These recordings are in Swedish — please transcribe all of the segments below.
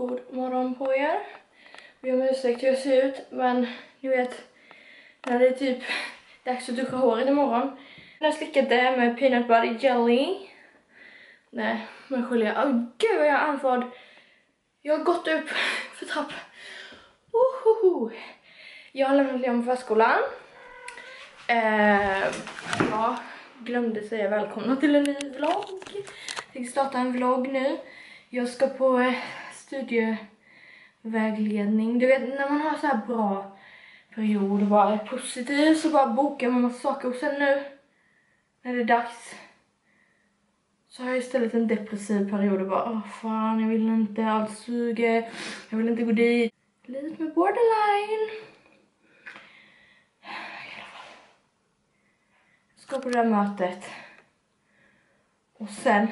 God morgon på er. Vi om ursäkt hur jag ser ut, men ni vet när det är typ dags att duscha håret imorgon. Jag har slickat det med peanut butter jelly. Nej, men gelé. Åh oh, gud vad jag är andfådd. Jag har gått upp för trappan. Ohoho. Jag har lämnat Leon på förskolan. Eh, jag glömde säga välkomna till en ny vlogg. Jag fick starta en vlogg nu. Jag ska på eh, studievägledning. Du vet när man har så här bra period och bara är positiv så bara bokar man massa saker och sen nu när det är dags så har jag istället en depressiv period och bara åh fan jag vill inte, allt suger, jag vill inte gå dit. Livet med borderline. Jag ska på det där mötet. Och sen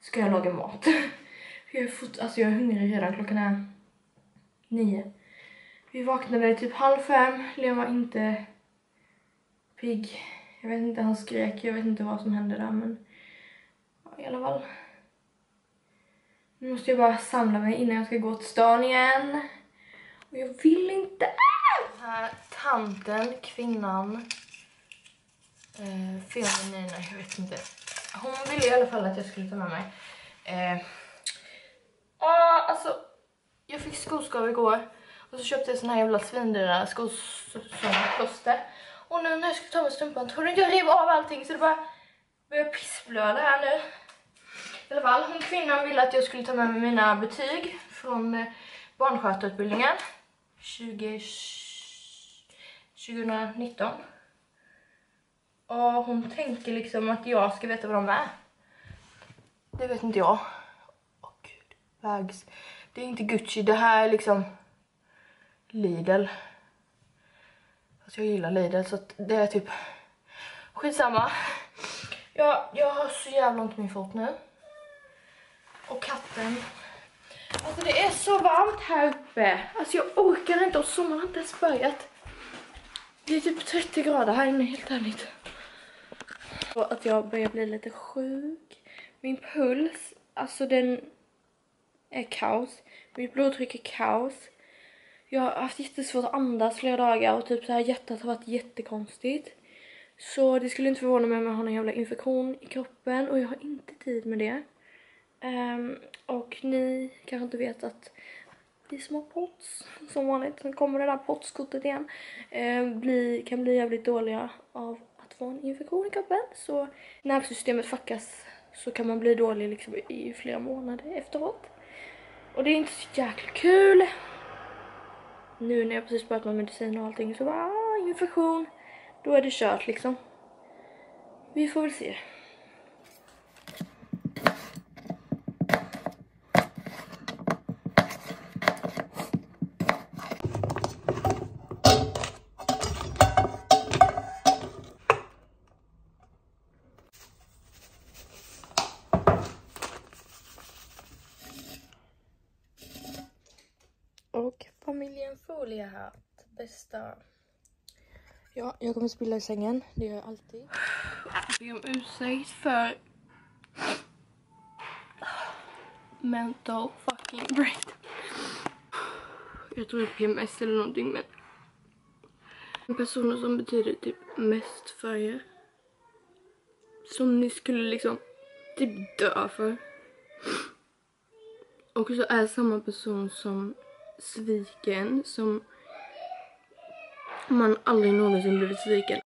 ska jag laga mat. Jag är, fort, alltså jag är hungrig redan, klockan är nio. Vi vaknade typ halv fem, Leon var inte pigg. Jag vet inte, han skrek, jag vet inte vad som hände där men ja, i alla fall. Nu måste jag bara samla mig innan jag ska gå till stan igen. Och jag vill inte. Den här tanten, kvinnan, eh, feminina, jag vet inte. Hon ville i alla fall att jag skulle ta med mig. Eh, ah, alltså, jag fick skoskav igår. Och så köpte jag såna här jävla svindyra skor som. Och nu när jag ska ta med strumpan tror du inte jag rev av allting så det bara börjar pissblöda här nu. I alla fall, hon kvinnan ville att jag skulle ta med mig mina betyg från eh, barnskötarutbildningen 20, 2019. Och hon tänker liksom att jag ska veta vad de är. Det vet inte jag. Åh bags. Det är inte Gucci, det här är liksom Lidl. Fast jag gillar Lidl så det är typ skitsamma. Jag, jag har så jävla ont i min fot nu. Och katten. Alltså det är så varmt här uppe. Alltså jag orkar inte och sommaren har inte ens börjat. Det är typ 30 grader här inne helt ärligt. Och att jag börjar bli lite sjuk. Min puls, alltså den är kaos. Mitt blodtryck är kaos. Jag har haft jättesvårt att andas flera dagar och typ så här hjärtat har varit jättekonstigt. Så det skulle inte förvåna mig om jag har någon jävla infektion i kroppen och jag har inte tid med det. Um, och ni kanske inte vet att vi som har POTS, som vanligt, sen kommer det där POTS-kortet igen, Um, bli, kan bli jävligt dåliga av att få en infektion i kroppen. Så nervsystemet fuckas så kan man bli dålig liksom i flera månader efteråt. Och det är inte så jäkla kul nu när jag precis börjat med medicin och allting så bara ah, infektion. Då är det kört liksom. Vi får väl se. Och familjen Foliehatt, bästa. Ja, jag kommer spilla i sängen, det gör jag alltid. Jag ber om ursäkt för mental fucking break. Jag tror det är PMS eller någonting men personer som betyder typ mest för er. Som ni skulle liksom typ dö för. Och så är samma person som sviken som man aldrig någonsin blivit sviken.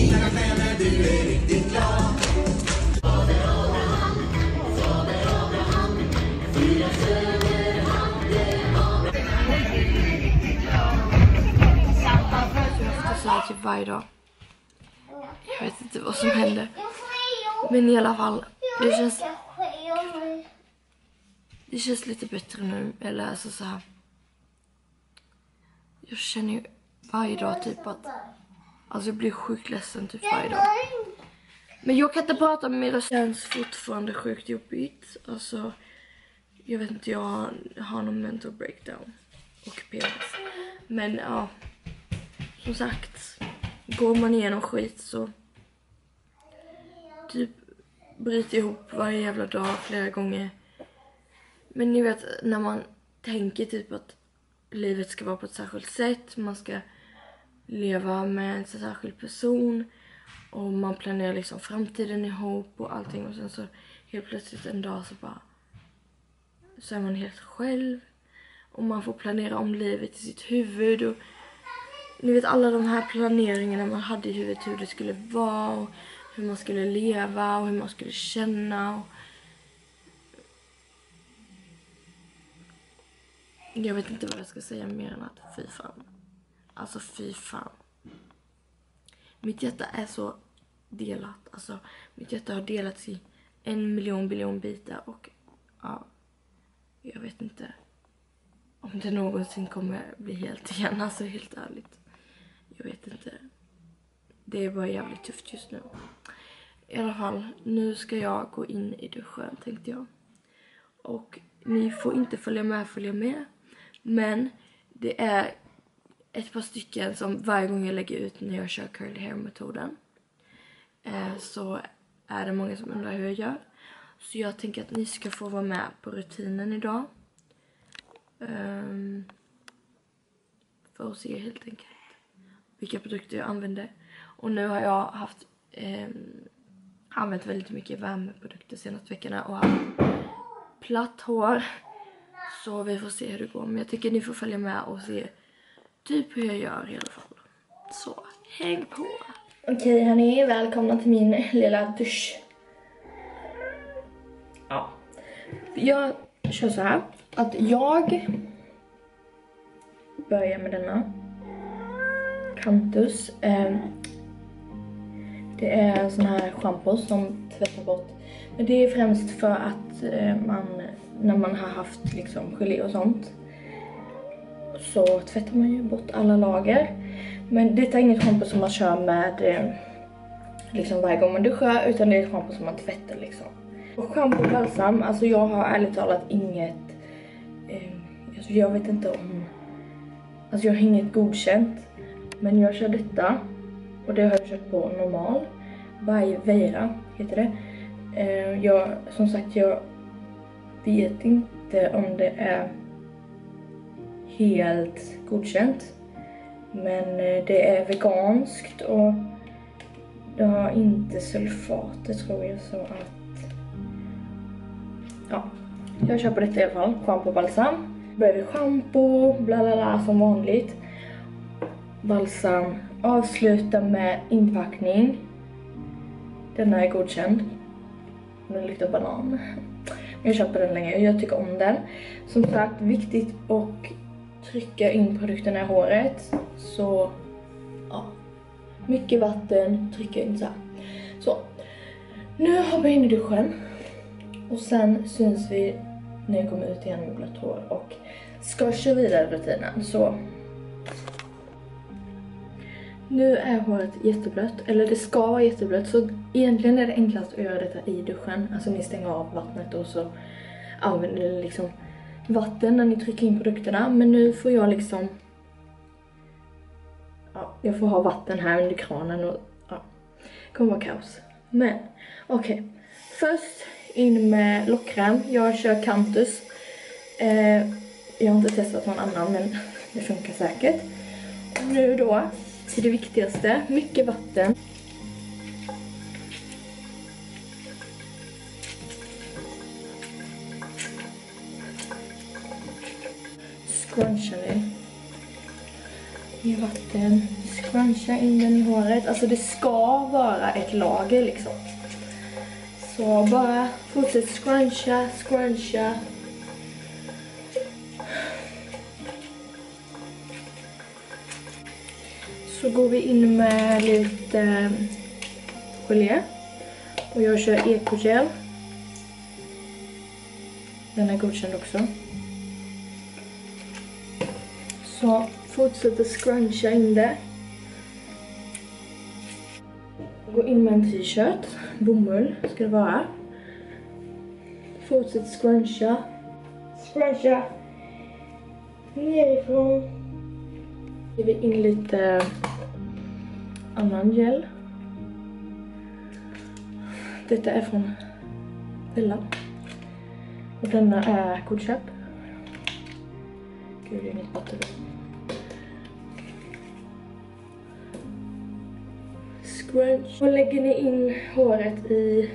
Dina vänner, du är typ varje dag. Jag vet inte vad som hände. Men i alla fall, det känns... Det känns lite bättre nu, eller alltså så här. Jag känner ju varje dag typ att alltså jag blir sjukt ledsen typ varje dag. Men jag kan inte prata med det känns fortfarande sjukt jobbigt. Alltså, jag vet inte, jag har någon mental breakdown. Och PMS. Men ja, som sagt, går man igenom skit så typ bryter ihop varje jävla dag flera gånger. Men ni vet när man tänker typ att livet ska vara på ett särskilt sätt, man ska leva med en särskild person. Och man planerar liksom framtiden ihop och allting. Och sen så helt plötsligt en dag så bara så är man helt själv. Och man får planera om livet i sitt huvud. Och ni vet alla de här planeringarna man hade i huvudet hur det skulle vara och hur man skulle leva och hur man skulle känna och jag vet inte vad jag ska säga mer än att fy fan. Alltså fy fan. Mitt hjärta är så delat. Alltså mitt hjärta har delats i en miljon biljon bitar och ja, jag vet inte om det någonsin kommer bli helt igen. Alltså helt ärligt. Jag vet inte. Det är bara jävligt tufft just nu. I alla fall, nu ska jag gå in i duschen tänkte jag. Och ni får inte följa med, följa med. Men det är ett par stycken som varje gång jag lägger ut när jag kör curly hair metoden eh, så är det många som undrar hur jag gör. Så jag tänker att ni ska få vara med på rutinen idag. Um, för att se helt enkelt vilka produkter jag använder. Och nu har jag haft um, använt väldigt mycket värmeprodukter senaste veckorna och haft platt hår. Så vi får se hur det går. Men jag tycker ni får följa med och se typ hur jag gör i alla fall. Så, häng på! Okej hörni, välkomna till min lilla dusch. Ja. Jag kör så här att jag börjar med denna. Cantus. Eh, det är sån här schampo som tvättar bort. Men det är främst för att eh, man, när man har haft liksom gelé och sånt så tvättar man ju bort alla lager. Men detta är inget schampo som man kör med eh, liksom varje gång man duschar utan det är ett schampo som man tvättar liksom. Och schampo och balsam, alltså jag har ärligt talat inget, eh, alltså jag vet inte om, alltså jag har inget godkänt. Men jag kör detta och det har jag kört på normal. Vaivera heter det. Eh, jag, som sagt, jag vet inte om det är helt godkänt. Men eh, det är veganskt och det har inte sulfater tror jag så att... Ja, jag kör på detta i alla fall. Schampo balsam. Börjar schampo, bla bla bla som vanligt. Balsam. Avsluta med inpackning. Denna är godkänd. Den luktar banan. Jag köper den länge, jag tycker om den. Som sagt, viktigt att trycka in produkterna i håret. Så, ja. Mycket vatten, trycka in så här. Så, nu hoppar jag in i duschen. Och sen syns vi när jag kommer ut igen med blött hår och ska köra vidare rutinen. Så nu är håret jätteblött, eller det ska vara jätteblött så egentligen är det enklast att göra detta i duschen. Alltså ni stänger av vattnet och så använder ni liksom vatten när ni trycker in produkterna. Men nu får jag liksom ja, jag får ha vatten här under kranen och ja, det kommer vara kaos. Men okej, okay. först in med lockkräm. Jag kör Cantus. Eh, jag har inte testat någon annan men det funkar säkert. Och nu då till det viktigaste, mycket vatten. scruncha nu. I vatten. Scruncha in den i håret. Alltså det ska vara ett lager liksom. Så bara fortsätt scruncha, scruncha. Så går vi in med lite eh, gelé. Och jag kör ekogel. Den är godkänd också. Så fortsätter scruncha in det. Gå in med en t-shirt, bomull ska det vara. Fortsätt scruncha. Scruncha. Nerifrån. Ger vi in lite eh, annan gel. Detta är från Bella. Och denna är godkänd hur det är inget batteri. Scrunch. Och lägger ni in håret i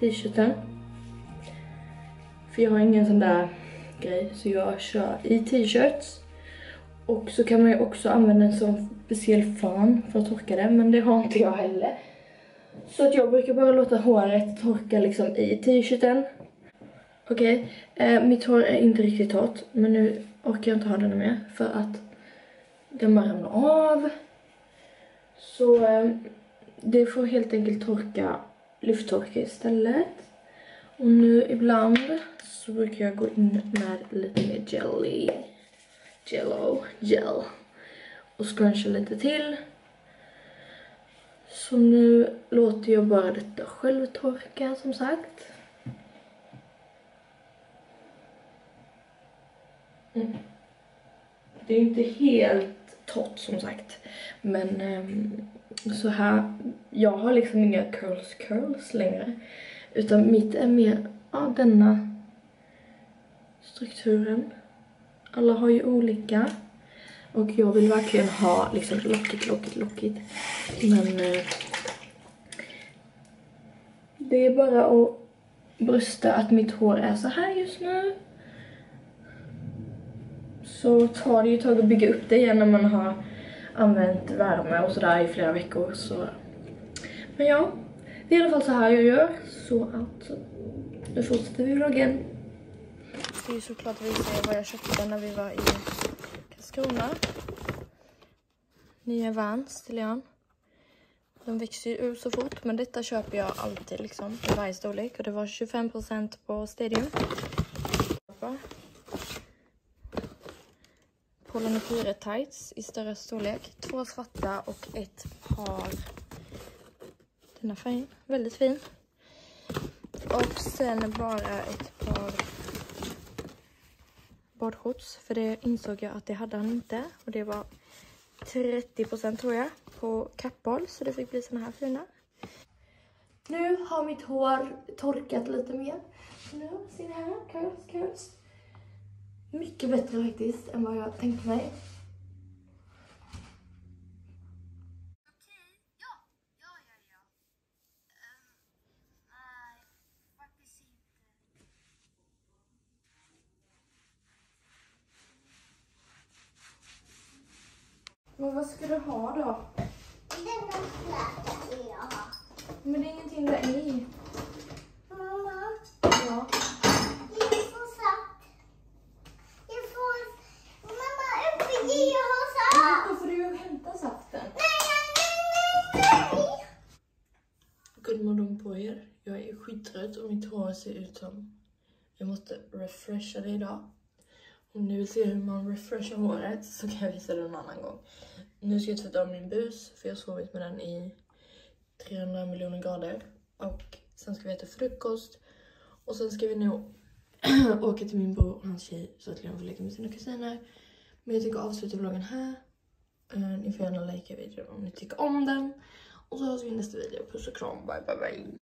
t-shirten. För jag har ingen sån där grej, så jag kör i t-shirts. Och så kan man ju också använda en sån speciell fan för att torka det, men det har inte jag heller. Så att jag brukar bara låta håret torka liksom i t-shirten. Okej, okay. eh, mitt hår är inte riktigt torrt, men nu orkar jag inte ha den mer för att den bara ramlar av. Så eh, det får helt enkelt torka, lufttorka istället. Och nu ibland så brukar jag gå in med lite mer jelly, jello, gel och scruncha lite till. Så nu låter jag bara detta självtorka som sagt. Mm. Det är inte helt torrt som sagt. Men um, så här, jag har liksom inga curls curls längre. Utan mitt är mer, ja denna strukturen. Alla har ju olika. Och jag vill verkligen ha liksom lockigt, lockigt, lockigt. Men eh, det är bara att brösta att mitt hår är så här just nu. Så tar det ju ett tag att bygga upp det igen när man har använt värme och sådär i flera veckor. Så. Men ja, det är i alla fall så här jag gör. Så att nu fortsätter vi vloggen. Jag ska ju såklart visa er vad jag köpte när vi var i Karlskrona. Nya Vans till Leon. De växer ju ur så fort, men detta köper jag alltid liksom i varje storlek. Och det var 25% på Stadium. Polarna 4 tights i större storlek. Två svarta och ett par denna färgen. Väldigt fin. Och sen bara ett par badshorts. För det insåg jag att det hade han inte. Och det var 30% tror jag på kapphåll. Så det fick bli såna här fina. Nu har mitt hår torkat lite mer. Nu ser ni här, curls, curls. Mycket bättre faktiskt än vad jag tänkte mig. Men vad ska du ha då? Fläta vill jag ha. Men det är ingenting där i. Mamma, Ja. jag får svart. Jag får... Mamma, uppe i jag har svart. Då får du ju hämta saften. Nej, nej, nej, nej. God morgon på er. Jag är skittrött och mitt hår ser ut som... Jag måste refresha det idag. Om ni vill se hur man refreshar håret så kan jag visa det en annan gång. Nu ska jag tvätta av min bus för jag har sovit med den i 300 miljoner grader. Och sen ska vi äta frukost. Och sen ska vi nog åka till min bror och hans tjej så att Leon får leka med sina kusiner. Men jag tänker avsluta vloggen här. Eh, ni får gärna likea videon om ni tycker om den. Och så hörs vi i nästa video. Puss och kram, bye bye bye.